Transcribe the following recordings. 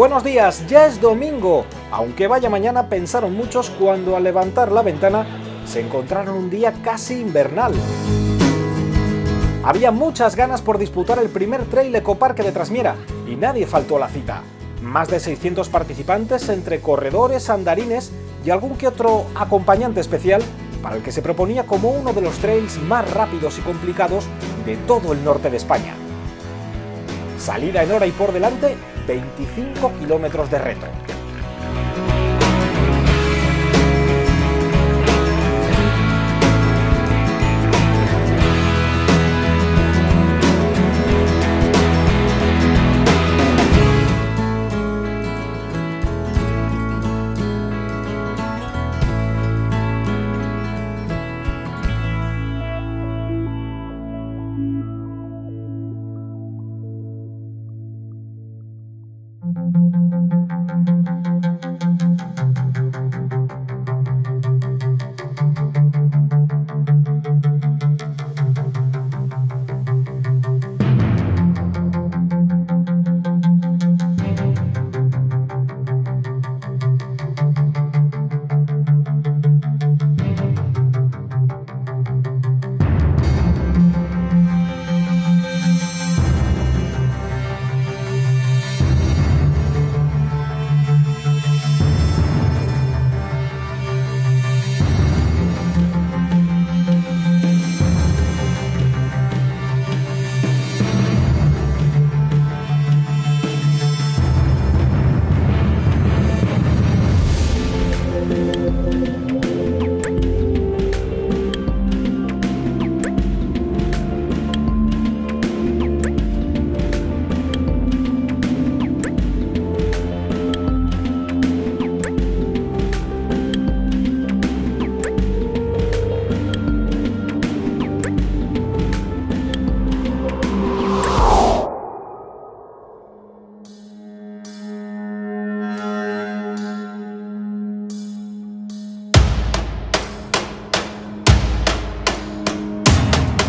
Buenos días, ya es domingo. Aunque vaya mañana, pensaron muchos cuando al levantar la ventana se encontraron un día casi invernal. Había muchas ganas por disputar el primer Trail Ecoparque de Trasmiera y nadie faltó a la cita. Más de 600 participantes entre corredores, andarines y algún que otro acompañante especial para el que se proponía como uno de los trails más rápidos y complicados de todo el norte de España. Salida en hora y por delante 25 kilómetros de reto.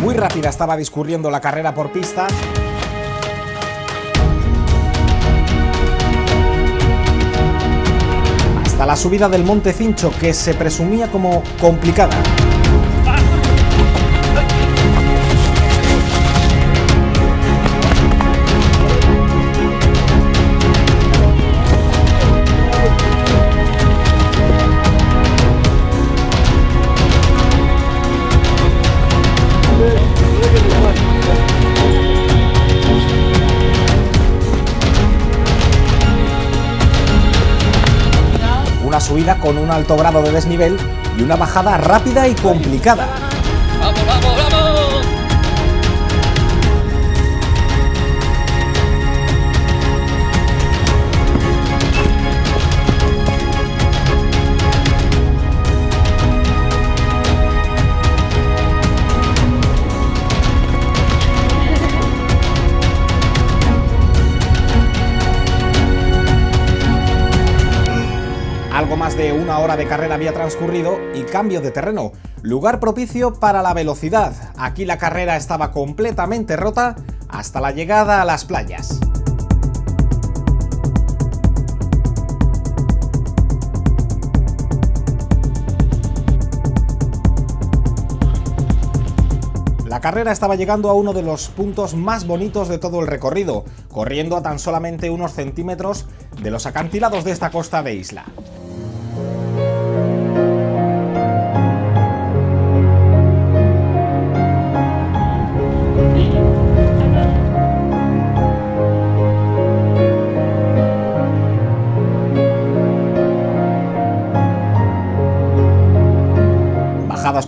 Muy rápida estaba discurriendo la carrera por pista. Hasta la subida del Monte Cincho, que se presumía como complicada. Subida con un alto grado de desnivel y una bajada rápida y complicada. Una hora de carrera había transcurrido y cambio de terreno. Lugar propicio para la velocidad. Aquí la carrera estaba completamente rota hasta la llegada a las playas. La carrera estaba llegando a uno de los puntos más bonitos de todo el recorrido, corriendo a tan solamente unos centímetros de los acantilados de esta costa de isla.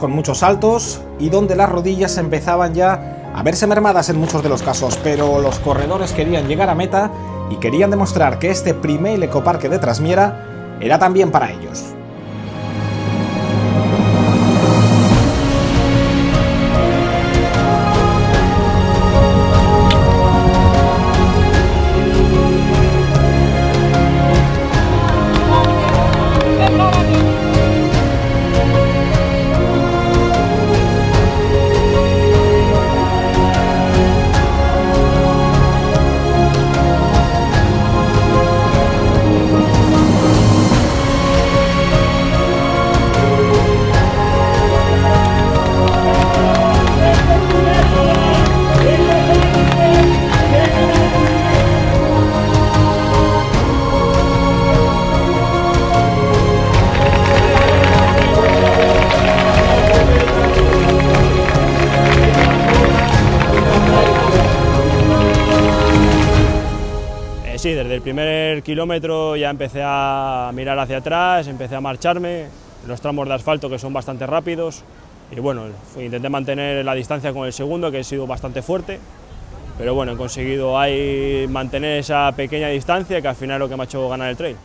Con muchos saltos y donde las rodillas empezaban ya a verse mermadas en muchos de los casos, pero los corredores querían llegar a meta y querían demostrar que este primer ecoparque de Trasmiera era también para ellos. Sí, desde el primer kilómetro ya empecé a mirar hacia atrás, empecé a marcharme, los tramos de asfalto que son bastante rápidos. Y bueno, intenté mantener la distancia con el segundo que ha sido bastante fuerte, pero bueno, he conseguido ahí mantener esa pequeña distancia que al final es lo que me ha hecho ganar el trail.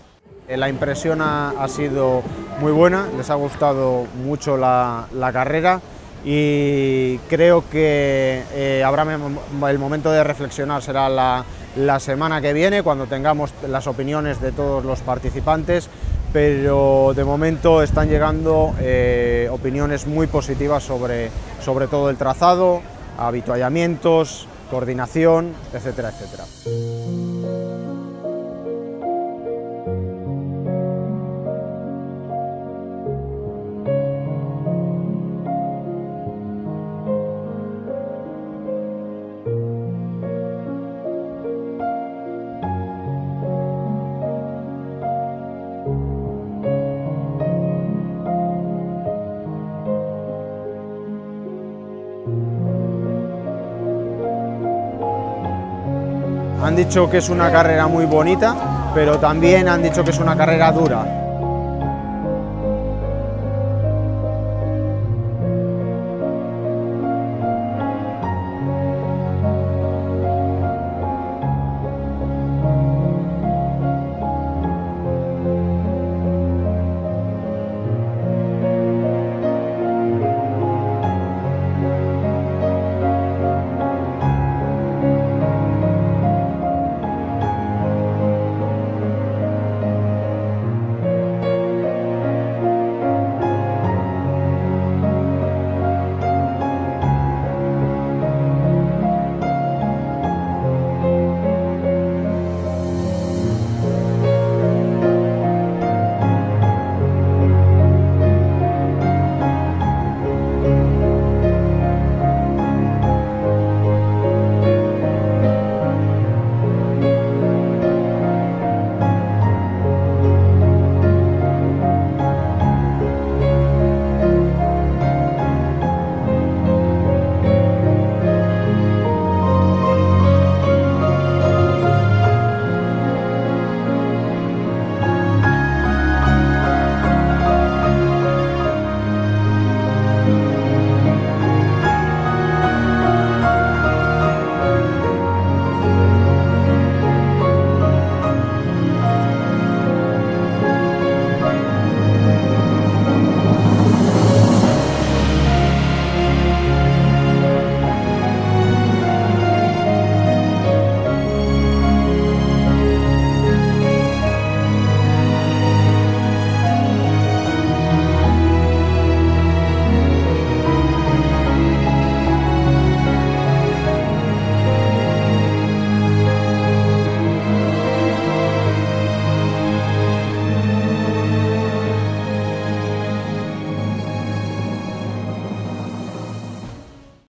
La impresión ha, sido muy buena, les ha gustado mucho la, carrera. Y creo que eh, habrá el momento de reflexionar será la, semana que viene cuando tengamos las opiniones de todos los participantes, pero de momento están llegando eh, opiniones muy positivas sobre, sobre todo el trazado, habituallamientos, coordinación, etcétera, etcétera. Han dicho que es una carrera muy bonita, pero también han dicho que es una carrera dura.